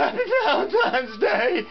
Happy Valentine's Day!